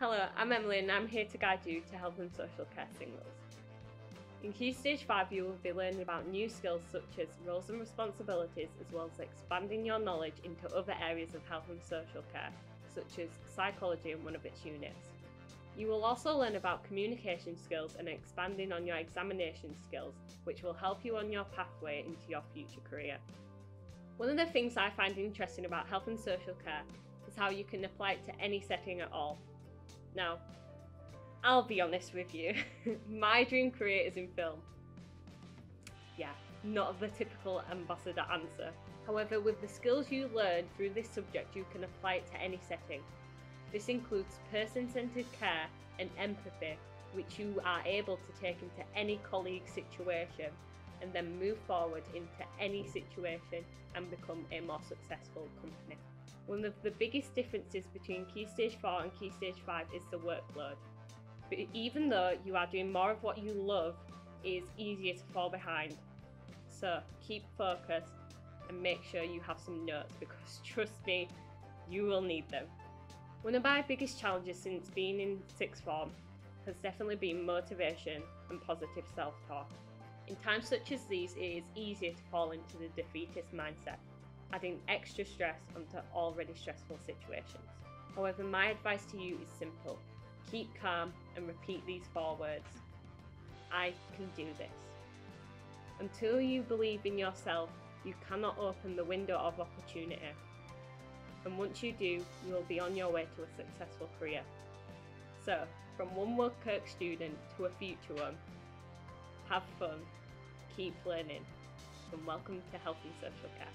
Hello, I'm Emily and I'm here to guide you to health and social care signals. In Key Stage 5 you will be learning about new skills such as roles and responsibilities as well as expanding your knowledge into other areas of health and social care such as psychology and one of its units. You will also learn about communication skills and expanding on your examination skills which will help you on your pathway into your future career. One of the things I find interesting about health and social care is how you can apply it to any setting at all. Now, I'll be honest with you, my dream career is in film. Yeah, not the typical ambassador answer. However, with the skills you learn through this subject, you can apply it to any setting. This includes person centered care and empathy, which you are able to take into any colleague situation and then move forward into any situation and become a more successful company. One of the biggest differences between Key Stage 4 and Key Stage 5 is the workload. But even though you are doing more of what you love, it is easier to fall behind. So keep focused and make sure you have some notes because trust me, you will need them. One of my biggest challenges since being in sixth form has definitely been motivation and positive self talk. In times such as these, it is easier to fall into the defeatist mindset, adding extra stress onto already stressful situations. However, my advice to you is simple keep calm and repeat these four words I can do this. Until you believe in yourself, you cannot open the window of opportunity. And once you do, you will be on your way to a successful career. So, from one Wood Kirk student to a future one, have fun, keep learning, and welcome to Healthy Social Care.